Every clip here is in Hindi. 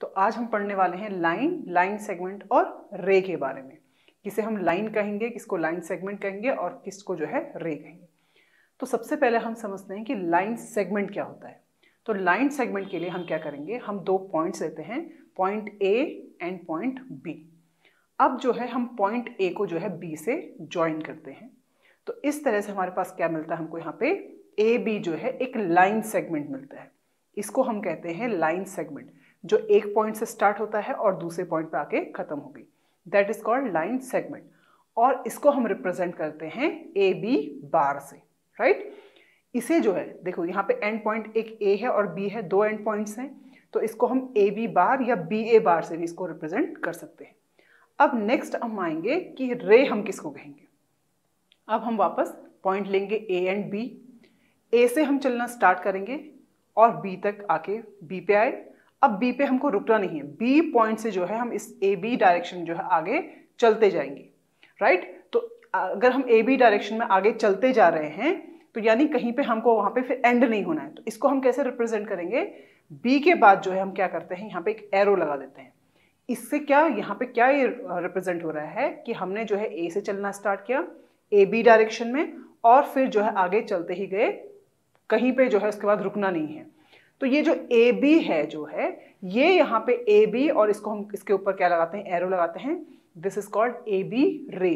तो आज हम पढ़ने वाले हैं लाइन लाइन सेगमेंट और रे के बारे में। किसे हम लाइन कहेंगे, किसको लाइन सेगमेंट कहेंगे और किसको जो है रे कहेंगे। तो सबसे पहले हम समझते हैं कि लाइन सेगमेंट क्या होता है। तो लाइन सेगमेंट के लिए हम क्या करेंगे, हम दो पॉइंट्स लेते हैं, point A and point B. अब जो है हम पॉइंट ए को जो है बी से ज्वाइन करते हैं। तो इस तरह से हमारे पास क्या मिलता है, हमको यहाँ पे ए बी जो है एक लाइन सेगमेंट मिलता है। इसको हम कहते हैं लाइन सेगमेंट। जो एक पॉइंट से स्टार्ट होता है और दूसरे पॉइंट पे आके खत्म होगी। That is called line segment और इसको हम रिप्रेजेंट करते हैं ए बी बार से राइट इसे जो है, देखो, यहाँ पे एंड पॉइंट एक ए है और बी है, दो एंड पॉइंट्स हैं तो इसको हम ए बी बार या बी ए बार से भी इसको रिप्रेजेंट कर सकते हैं। अब नेक्स्ट हम आएँगे कि रे हम किसको कहेंगे? अब हम वापस पॉइंट लेंगे ए एंड बी ए से हम चलना स्टार्ट करेंगे और बी तक आके बी पे आए। अब बी पे हमको रुकना नहीं है। बी पॉइंट से जो है हम इस ए बी डायरेक्शन जो है आगे चलते जाएँगे राइट तो अगर हम ए बी डायरेक्शन में आगे चलते जा रहे हैं तो यानी कहीं पे हमको वहाँ पे फिर एंड नहीं होना है। तो इसको हम कैसे रिप्रेजेंट करेंगे? बी के बाद जो है हम क्या करते हैं? यहाँ पे एक एरो लगा देते हैं। इससे क्या, यहाँ पे क्या ये रिप्रेजेंट हो रहा है कि हमने जो है ए से चलना स्टार्ट किया ए बी डायरेक्शन में और फिर जो है आगे चलते ही गए। कहीं पे जो है उसके बाद रुकना नहीं है। तो ये जो ए बी है जो है, ये यहाँ पे ए बी और इसको हम, इसके ऊपर क्या लगाते हैं? एरो लगाते हैं। This is called A B ray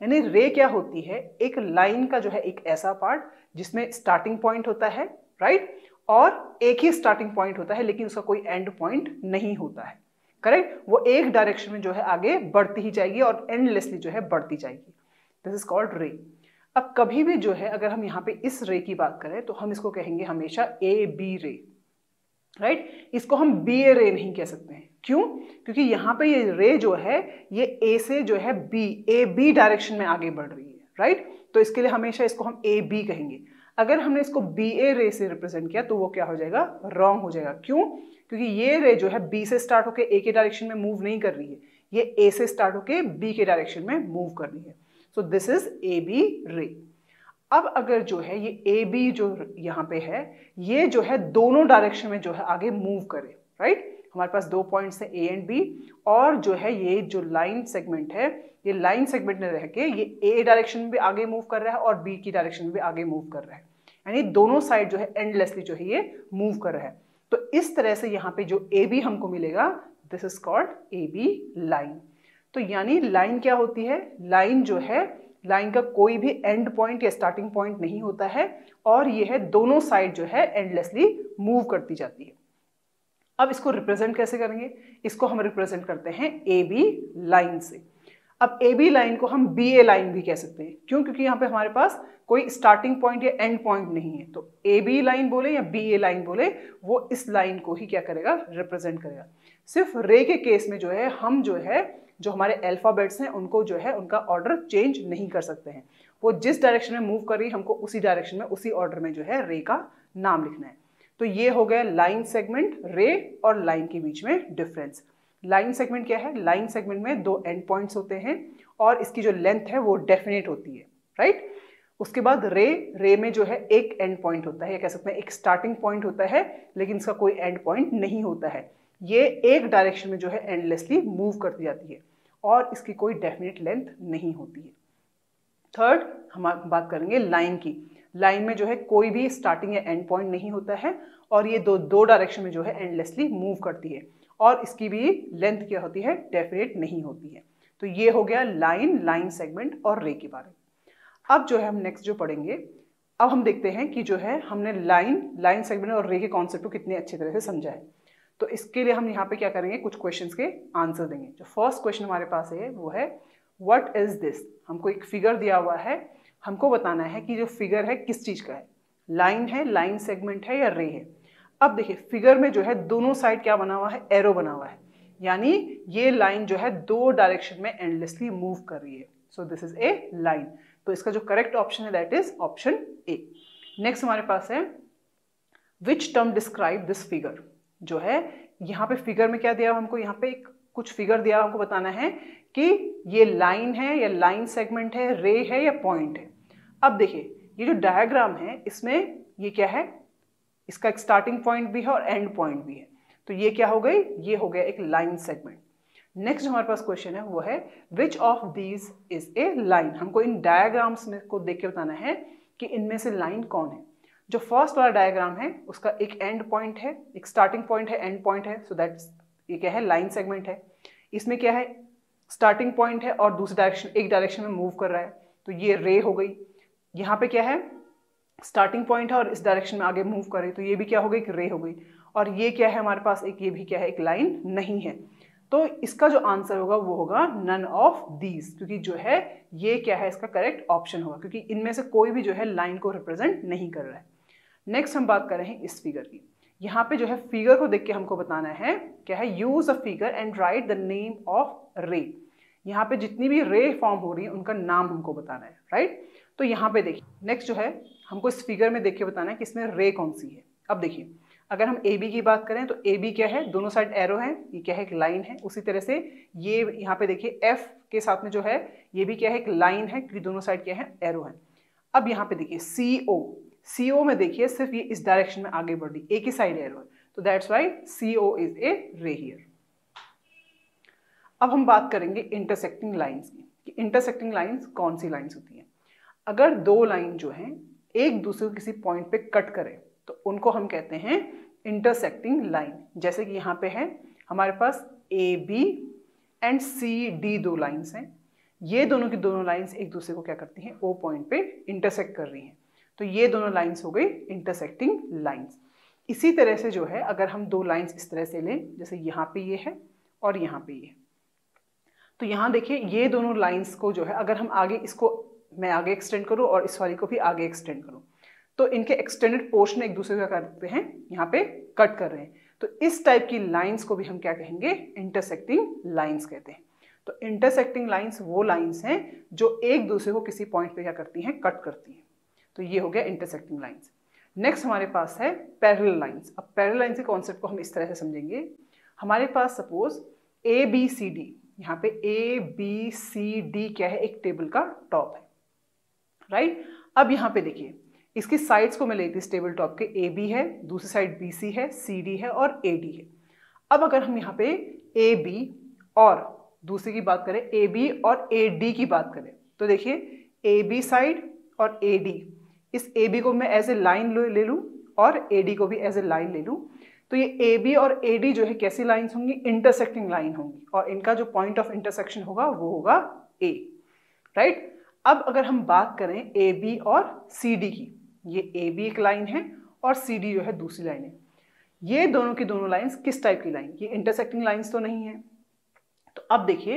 यानी रे क्या होती है? एक लाइन का जो है एक ऐसा पार्ट जिसमें स्टार्टिंग पॉइंट होता है राइट right? और एक ही स्टार्टिंग पॉइंट होता है, लेकिन उसका कोई एंड पॉइंट नहीं होता है। करेक्ट वो एक डायरेक्शन में जो है आगे बढ़ती ही जाएगी और एंडलेसली जो है बढ़ती जाएगी। दिस इज़ कॉल्ड रे अब कभी भी जो है, अगर हम यहाँ पे इस रे की बात करें तो हम इसको कहेंगे हमेशा ए बी रे राइट इसको हम बी ए रे नहीं कह सकते हैं। क्यों? क्योंकि यहाँ पे ये रे जो है, ये ए से जो है बी ए बी डायरेक्शन में आगे बढ़ रही है। राइट तो इसके लिए हमेशा इसको हम ए बी कहेंगे। अगर हमने इसको बी ए रे से रिप्रेजेंट किया तो वो क्या हो जाएगा? रॉन्ग हो जाएगा। क्यों? क्योंकि ये रे जो है बी से स्टार्ट होकर ए के डायरेक्शन में मूव नहीं कर रही है। ये ए से स्टार्ट होकर बी के डायरेक्शन में मूव कर रही है। So this is A B ray अब अगर जो है ये ए बी जो यहाँ पे है, ये जो है दोनों डायरेक्शन में जो है आगे मूव करे राइट हमारे पास दो पॉइंट्स हैं ए एंड बी और जो है ये जो लाइन सेगमेंट है, ये लाइन सेगमेंट में रह के ये ए डायरेक्शन में भी आगे मूव कर रहा है और बी की डायरेक्शन में भी आगे मूव कर रहा है। यानी दोनों साइड जो है एंडलेसली जो है ये मूव कर रहा है। तो इस तरह से यहाँ पे जो ए बी हमको मिलेगा this is called A B line तो यानी लाइन क्या होती है? लाइन जो है लाइन का कोई भी एंड पॉइंट या स्टार्टिंग पॉइंट नहीं होता है और यह है दोनों साइड जो है एंडलेसली मूव करती जाती है। अब इसको रिप्रेजेंट कैसे करेंगे? इसको हम रिप्रेजेंट करते हैं ए बी लाइन से। अब ए बी लाइन को हम बी ए लाइन भी कह सकते हैं। क्यों? क्योंकि यहाँ पे हमारे पास कोई स्टार्टिंग पॉइंट या एंड पॉइंट नहीं है। तो ए बी लाइन बोले या बी ए लाइन बोले, वो इस लाइन को ही क्या करेगा? रिप्रेजेंट करेगा। सिर्फ़ रे के केस में जो है, हम जो है जो हमारे अल्फ़ाबेट्स हैं, उनको जो है, उनका ऑर्डर चेंज नहीं कर सकते हैं। वो जिस डायरेक्शन में मूव कर रही है, हमको उसी डायरेक्शन में, उसी ऑर्डर में जो है, रे का नाम लिखना है। तो ये हो गया लाइन सेगमेंट रे और लाइन के बीच में डिफरेंस लाइन सेगमेंट क्या है? लाइन सेगमेंट में दो एंड पॉइंट्स होते हैं और इसकी जो लेंथ है, वो डेफिनेट होती है राइट उसके बाद रे रे में जो है, एक एंड पॉइंट होता है, या कह सकते हैं, एक स्टार्टिंग पॉइंट होता है, लेकिन इसका कोई एंड पॉइंट नहीं होता है। ये एक डायरेक्शन में जो है एंडलेसली मूव करती जाती है और इसकी कोई डेफिनेट लेंथ नहीं होती है। थर्ड हम बात करेंगे लाइन की। लाइन में जो है कोई भी स्टार्टिंग या एंड पॉइंट नहीं होता है और ये दो दो डायरेक्शन में जो है एंडलेसली मूव करती है और इसकी भी लेंथ क्या होती है? डेफिनेट नहीं होती है। तो ये हो गया लाइन लाइन सेगमेंट और रे के बारे में। अब जो है हम नेक्स्ट जो पढ़ेंगे, अब हम देखते हैं कि जो है हमने लाइन लाइन सेगमेंट और रे के कॉन्सेप्ट को कितने अच्छे तरह से समझा है। तो इसके लिए हम यहाँ पे क्या करेंगे? कुछ क्वेश्चन के आंसर देंगे। जो फ़र्स्ट क्वेश्चन हमारे पास है, वो है वट इज़ दिस हमको एक फिगर दिया हुआ है। हमको बताना है कि जो फिगर है, किस चीज़ का है? लाइन है लाइन सेगमेंट है या रे है? अब देखिए फिगर में जो है, दोनों साइड क्या बना हुआ है? एरो बना हुआ है। यानी ये लाइन जो है, दो डायरेक्शन में एंडलेसली मूव कर रही है। So this is a line तो इसका जो करेक्ट ऑप्शन है that is option A next हमारे पास है which term describe this figure जो है, यहाँ पे फिगर में क्या दिया हमको? यहाँ पे एक कुछ फिगर दिया हमको बताना है कि ये लाइन है या लाइन सेगमेंट है रे है या पॉइंट है। अब देखिए, ये जो डायग्राम है, इसमें ये क्या है? इसका एक स्टार्टिंग पॉइंट भी है और एंड पॉइंट भी है। तो ये क्या हो गई? ये हो गया एक लाइन सेगमेंट नेक्स्ट हमारे पास क्वेश्चन है, वो है which of these is a line हमको इन डायग्राम्स में को देख के बताना है कि इनमें से लाइन कौन है। जो फ़र्स्ट वाला डायग्राम है, उसका एक एंड पॉइंट है, एक स्टार्टिंग पॉइंट है एंड पॉइंट है सो दैट ये क्या है लाइन सेगमेंट है। इसमें क्या है स्टार्टिंग पॉइंट है और दूसरे डायरेक्शन एक डायरेक्शन में मूव कर रहा है तो ये रे हो गई। यहाँ पे क्या है स्टार्टिंग पॉइंट है और इस डायरेक्शन में आगे मूव कर रही तो ये भी क्या हो गई कि रे हो गई। और ये क्या है हमारे पास, एक ये भी क्या है, एक लाइन नहीं है। तो इसका जो आंसर होगा, वो होगा नन ऑफ़ दीज क्योंकि जो है, ये क्या है, इसका करेक्ट ऑप्शन होगा, क्योंकि इनमें से कोई भी जो है लाइन को रिप्रेजेंट नहीं कर रहा है। नेक्स्ट हम बात कर रहे हैं इस फिगर की। यहाँ पे जो है फिगर को देख के हमको बताना है, क्या है? Use a figure and write the name of ray यहाँ पे जितनी भी रे फॉर्म हो रही है, उनका नाम हमको बताना है राइट तो यहाँ पे देखिए नेक्स्ट जो है, हमको इस फिगर में देख के बताना है कि इसमें रे कौन सी है। अब देखिए, अगर हम ए बी की बात करें तो ए बी क्या है? दोनों साइड एरो है, ये क्या है? एक लाइन है। उसी तरह से ये यहाँ पे देखिए एफ़ के साथ में जो है, ये भी क्या है? एक लाइन है, क्योंकि दोनों साइड क्या है? एरो है। अब यहाँ पे देखिए सी ओ सी ओ में देखिए, सिर्फ़ ये इस डायरेक्शन में आगे बढ़ रही एक ही साइड एरो है तो that's why C O is a ray here अब हम बात करेंगे इंटरसेक्टिंग लाइंस की, कि इंटरसेक्टिंग लाइंस कौन सी लाइंस होती हैं? अगर दो लाइन जो हैं, एक दूसरे को किसी पॉइंट पे कट करें तो उनको हम कहते हैं इंटरसेक्टिंग लाइन जैसे कि यहाँ पे है, हमारे पास A B and C D दो लाइंस हैं। ये दोनों की दोनों लाइंस एक दूसरे को क्या करती हैं? ओ पॉइंट पे इंटरसेक्ट कर रही हैं। तो ये दोनों लाइन्स हो गई इंटरसेक्टिंग लाइन्स इसी तरह से जो है, अगर हम दो लाइन्स इस तरह से लें, जैसे यहाँ पे ये है और यहाँ पे ये तो यहाँ देखिए, ये दोनों लाइन्स को जो है, अगर हम आगे इसको, मैं आगे एक्सटेंड करूँ और इस वाली को भी आगे एक्सटेंड करूँ तो इनके एक्सटेंडेड पोर्शन एक दूसरे का करते हैं, यहाँ पे कट कर रहे हैं। तो इस टाइप की लाइंस को भी हम क्या कहेंगे? इंटरसेक्टिंग लाइंस कहते हैं। तो इंटरसेक्टिंग लाइंस वो लाइंस हैं जो एक दूसरे को किसी पॉइंट पे क्या करती हैं? कट करती हैं। तो ये हो गया इंटरसेक्टिंग लाइन्स नेक्स्ट हमारे पास है पैरल लाइन्स अब पैरल लाइन्स के कॉन्सेप्ट को हम इस तरह से समझेंगे. हमारे पास suppose A B C D यहाँ पे ए बी सी डी क्या है? एक टेबल का टॉप है. Right right? अब यहाँ पे देखिए. इसकी साइड्स को मैं लेती इस टेबल टॉप के ए बी है, दूसरी साइड बी सी है सी डी है और ए डी है. अब अगर हम यहाँ पे ए बी और दूसरी की बात करें ए बी और ए डी की बात करें तो देखिए ए बी साइड और ए डी इस ए बी को मैं एज ए लाइन ले, लूँ और ए डी को भी एज ए लाइन ले लूँ। तो ये ए बी और ए डी जो है कैसी लाइन्स होंगी? इंटरसेक्टिंग लाइन होंगी और इनका जो पॉइंट ऑफ़ इंटरसेक्शन होगा, वो होगा ए राइट अब अगर हम बात करें ए बी और सी डी की, ये ए बी एक लाइन है और सी डी जो है दूसरी लाइन है। ये दोनों की दोनों लाइंस किस टाइप की लाइन ये इंटरसेक्टिंग लाइंस तो नहीं है। तो अब देखिए,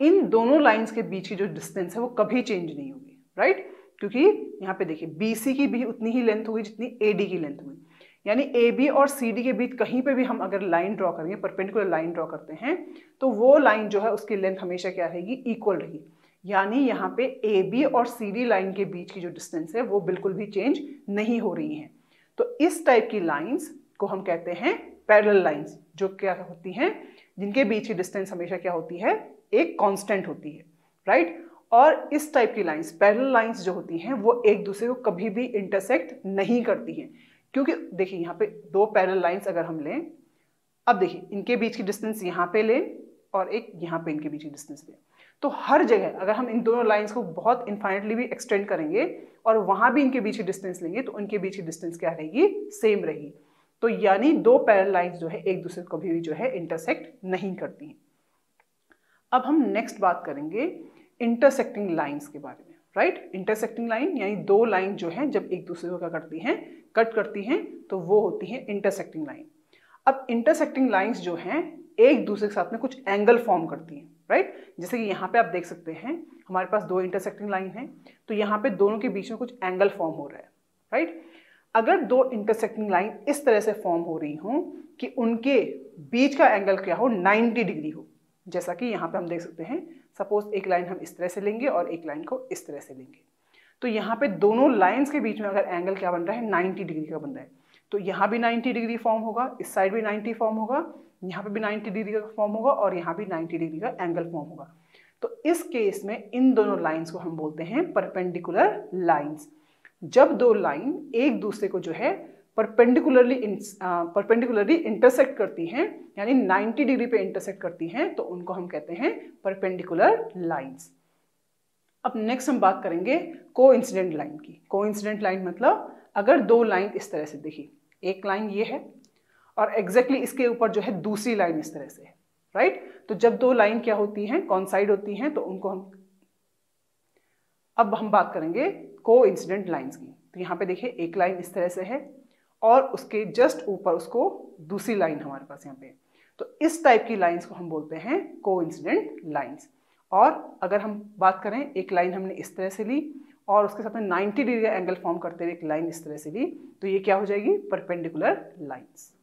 इन दोनों लाइंस के बीच की जो डिस्टेंस है, वो कभी चेंज नहीं होगी राइट क्योंकि यहाँ पे देखिए सी की भी उतनी ही लेंथ होगी जितनी डी की लेंथ होगी। यानी ए बी और सी डी के बीच कहीं पे भी हम अगर लाइन ड्रॉ करेंगे परपेंडिकुलर लाइन ड्रॉ करते हैं तो वो लाइन जो है उसकी लेंथ हमेशा क्या रहेगी? इक्वल रहेगी। यानी यहाँ पे ए बी और सी डी लाइन के बीच की जो डिस्टेंस है, वो बिल्कुल भी चेंज नहीं हो रही है। तो इस टाइप की लाइन्स को हम कहते हैं पैरल लाइन्स जो क्या होती हैं, जिनके बीच की डिस्टेंस हमेशा क्या होती है? एक कॉन्स्टेंट होती है राइट और इस टाइप की लाइंस पैरेलल लाइंस जो होती हैं, वो एक दूसरे को कभी भी इंटरसेक्ट नहीं करती हैं। क्योंकि देखिए, यहाँ पे दो पैरेलल लाइंस अगर हम लें, अब देखिए, इनके बीच की डिस्टेंस यहाँ पे लें और एक यहाँ पे इनके बीच की डिस्टेंस लें। तो हर जगह अगर हम इन दोनों लाइंस को बहुत इन्फाइनेटली भी एक्सटेंड करेंगे और वहाँ भी इनके बीच की डिस्टेंस लेंगे तो उनके बीच की डिस्टेंस क्या रहेगी? सेम रहेगी। तो यानी दो पैरल लाइंस जो है, एक दूसरे को कभी भी जो है इंटरसेक्ट नहीं करती हैं। अब हम नेक्स्ट बात करेंगे इंटरसेक्टिंग लाइंस के बारे में राइट इंटरसेक्टिंग लाइन यानी दो लाइन जो है, जब एक दूसरे को क्या करती हैं कट करती हैं तो वो होती है इंटरसेक्टिंग लाइन अब इंटरसेक्टिंग लाइंस जो हैं, एक दूसरे के साथ में कुछ एंगल फॉर्म करती हैं राइट जैसे कि यहाँ पे आप देख सकते हैं, हमारे पास दो इंटरसेक्टिंग लाइन है तो यहाँ पे दोनों के बीच में कुछ एंगल फॉर्म हो रहा है राइट अगर दो इंटरसेक्टिंग लाइन इस तरह से फॉर्म हो रही हों कि उनके बीच का एंगल क्या हो 90 डिग्री हो, जैसा कि यहाँ पे हम देख सकते हैं सपोज़ एक लाइन हम इस तरह से लेंगे और एक लाइन को इस तरह से लेंगे। तो यहाँ पे दोनों लाइन्स के बीच में अगर एंगल क्या बन रहा है? 90 डिग्री का बन रहा है। तो यहाँ भी 90 डिग्री फॉर्म होगा, इस साइड भी 90 फॉर्म होगा, यहाँ पे भी 90 डिग्री का फॉर्म होगा और यहाँ भी 90 डिग्री का एंगल फॉर्म होगा। तो इस केस में इन दोनों लाइंस को हम बोलते हैं परपेंडिकुलर लाइंस जब दो लाइन एक दूसरे को जो है परपेंडिकुलरली परपेंडिकुलरली इंटरसेक्ट करती हैं, यानी 90 डिग्री पे इंटरसेक्ट करती हैं तो उनको हम कहते हैं परपेंडिकुलर लाइंस अब नेक्स्ट हम बात करेंगे को इंसिडेंट लाइन की. को इंसिडेंट लाइन मतलब अगर दो लाइन इस तरह से देखी. एक लाइन ये है और एग्जैक्टली exactly इसके ऊपर जो है दूसरी लाइन इस तरह से है राइट तो जब दो लाइन क्या होती हैं कॉन्साइड होती हैं तो उनको हम अब हम बात करेंगे को इंसिडेंट लाइन्स की. तो यहाँ पे देखिए एक लाइन इस तरह से है और उसके जस्ट ऊपर उसको दूसरी लाइन हमारे पास यहाँ पे तो इस टाइप की लाइंस को हम बोलते हैं को इंसिडेंट लाइन्स और अगर हम बात करें, एक लाइन हमने इस तरह से ली और उसके साथ में 90 डिग्री एंगल फॉर्म करते हुए एक लाइन इस तरह से ली तो ये क्या हो जाएगी? Perpendicular lines